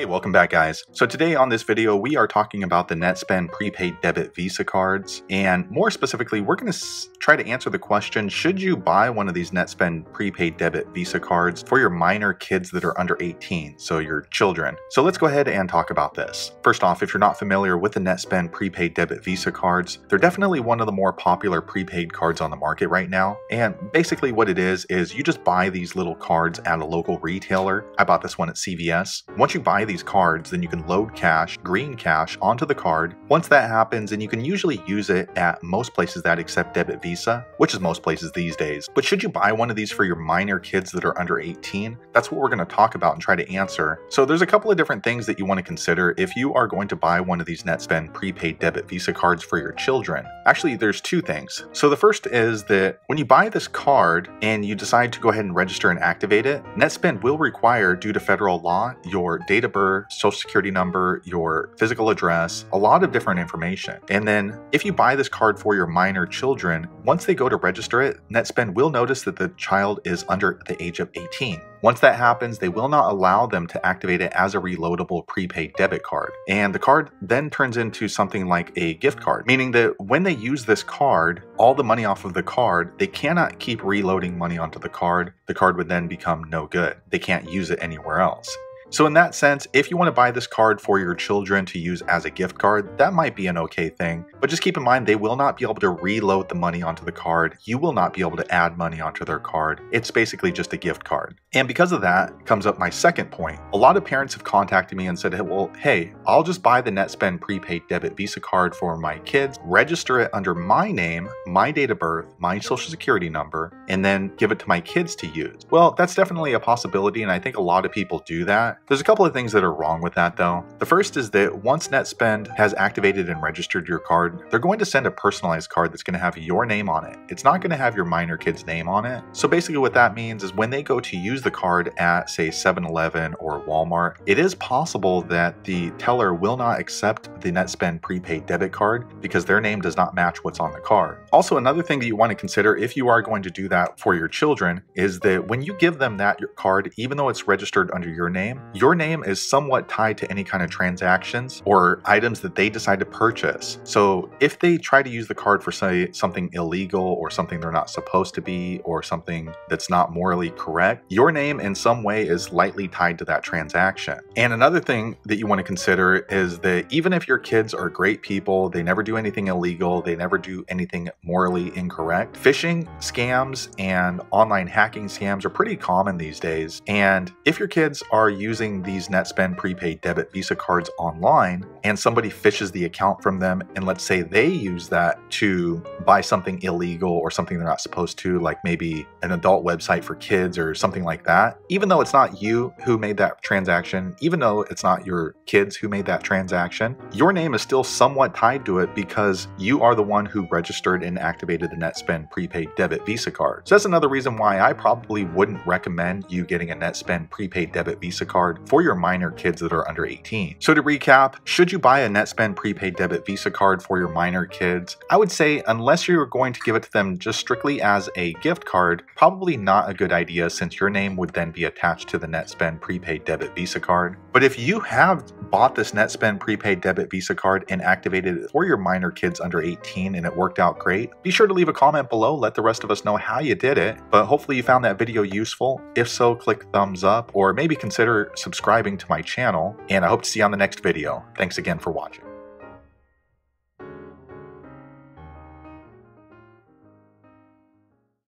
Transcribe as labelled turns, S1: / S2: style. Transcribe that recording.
S1: Hey, welcome back guys. So today on this video, we are talking about the NetSpend prepaid debit Visa cards. And more specifically, we're gonna try to answer the question, should you buy one of these NetSpend prepaid debit Visa cards for your minor kids that are under 18, so your children? So let's go ahead and talk about this. First off, if you're not familiar with the NetSpend prepaid debit Visa cards, they're definitely one of the more popular prepaid cards on the market right now. And basically what it is, is you just buy these little cards at a local retailer. I bought this one at CVS. Once you buy these cards, then you can load cash, green cash, onto the card. Once that happens, and you can usually use it at most places that accept debit Visa, which is most places these days. But should you buy one of these for your minor kids that are under 18? That's what we're going to talk about and try to answer. So there's a couple of different things that you want to consider if you are going to buy one of these NetSpend prepaid debit Visa cards for your children. Actually, there's two things. So the first is that when you buy this card and you decide to go ahead and register and activate it, NetSpend will require, due to federal law, your date of birth number, social security number, your physical address, a lot of different information. And then if you buy this card for your minor children, once they go to register it, NetSpend will notice that the child is under the age of 18. Once that happens, they will not allow them to activate it as a reloadable prepaid debit card. And the card then turns into something like a gift card, meaning that when they use this card, all the money off of the card, they cannot keep reloading money onto the card. The card would then become no good. They can't use it anywhere else. So in that sense, if you want to buy this card for your children to use as a gift card, that might be an okay thing. But just keep in mind, they will not be able to reload the money onto the card. You will not be able to add money onto their card. It's basically just a gift card. And because of that comes up my second point. A lot of parents have contacted me and said, well, hey, I'll just buy the NetSpend prepaid debit Visa card for my kids, register it under my name, my date of birth, my social security number, and then give it to my kids to use. Well, that's definitely a possibility, and I think a lot of people do that. There's a couple of things that are wrong with that though. The first is that once NetSpend has activated and registered your card, they're going to send a personalized card that's going to have your name on it. It's not going to have your minor kid's name on it. So basically what that means is when they go to use the card at say 7-Eleven or Walmart, it is possible that the teller will not accept the NetSpend prepaid debit card because their name does not match what's on the card. Also, another thing that you want to consider if you are going to do that for your children is that when you give them that card, even though it's registered under your name, your name is somewhat tied to any kind of transactions or items that they decide to purchase. So if they try to use the card for say something illegal or something they're not supposed to be or something that's not morally correct, your name in some way is lightly tied to that transaction. And another thing that you want to consider is that even if your kids are great people, they never do anything illegal, they never do anything morally incorrect, phishing scams and online hacking scams are pretty common these days. And if your kids are using using these NetSpend prepaid debit Visa cards online and somebody phishes the account from them, and let's say they use that to buy something illegal or something they're not supposed to, like maybe an adult website for kids or something like that, even though it's not you who made that transaction, even though it's not your kids who made that transaction, your name is still somewhat tied to it because you are the one who registered and activated the NetSpend prepaid debit Visa card. So that's another reason why I probably wouldn't recommend you getting a NetSpend prepaid debit Visa card for your minor kids that are under 18. So to recap, should you buy a NetSpend prepaid debit Visa card for your minor kids? I would say unless you're going to give it to them just strictly as a gift card, probably not a good idea since your name would then be attached to the NetSpend prepaid debit Visa card. But if you have bought this NetSpend prepaid debit Visa card and activated it for your minor kids under 18 and it worked out great, be sure to leave a comment below, let the rest of us know how you did it. But hopefully you found that video useful. If so, click thumbs up or maybe consider subscribing to my channel, and I hope to see you on the next video. Thanks again for watching.